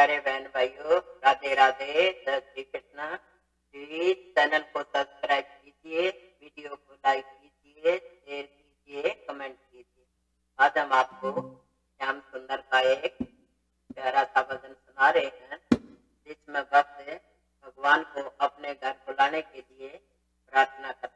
प्यारे बहन भाइयों, राधे राधे जय श्री कृष्णा प्लीज़ चैनल को सब्सक्राइब कीजिए, वीडियो को लाइक कीजिए, शेयर कीजिए, कमेंट कीजिए। आज हम आपको श्याम सुंदर का एक प्यारा सा भजन सुना रहे हैं, जिसमें भक्त भगवान को अपने घर बुलाने के लिए प्रार्थना कर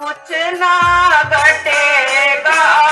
कुछ ना घटेगा।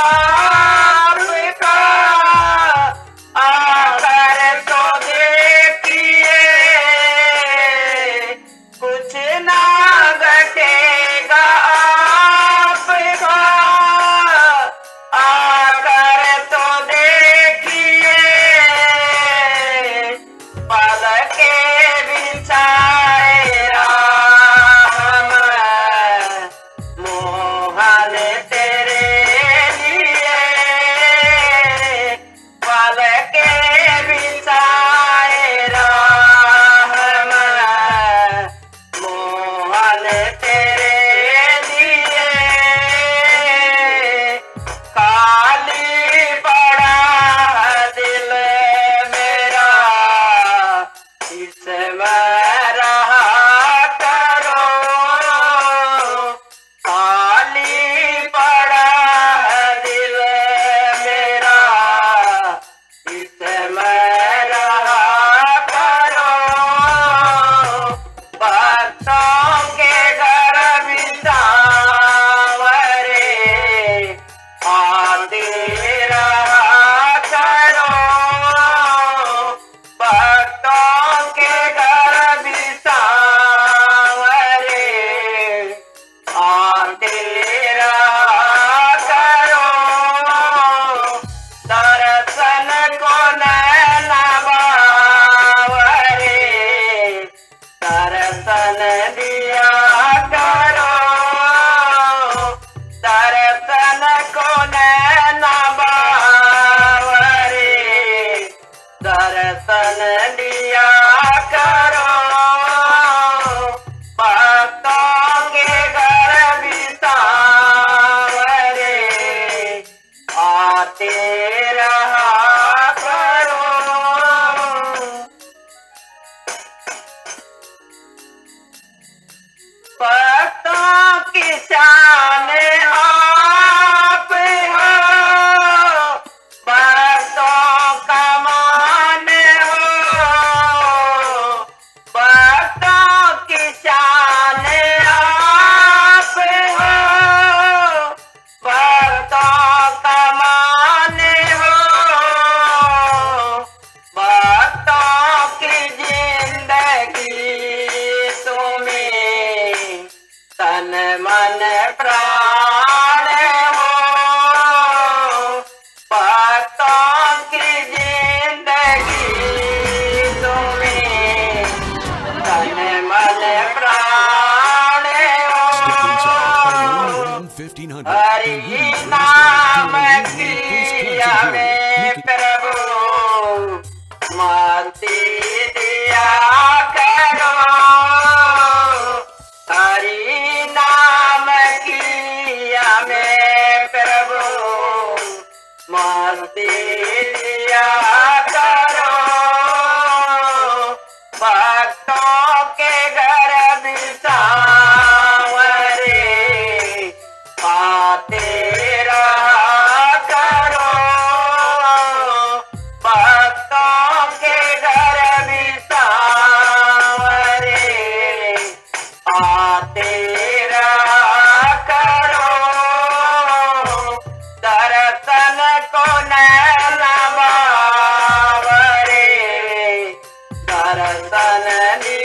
मन मन प्राण हो। पता की ज़िंदगी तुम्हें मन मन, प्राण हो। हरी नाम क्रिया में प्रभु मानती sanani